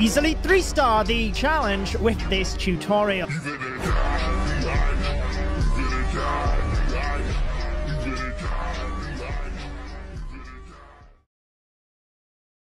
Easily 3-star the challenge with this tutorial.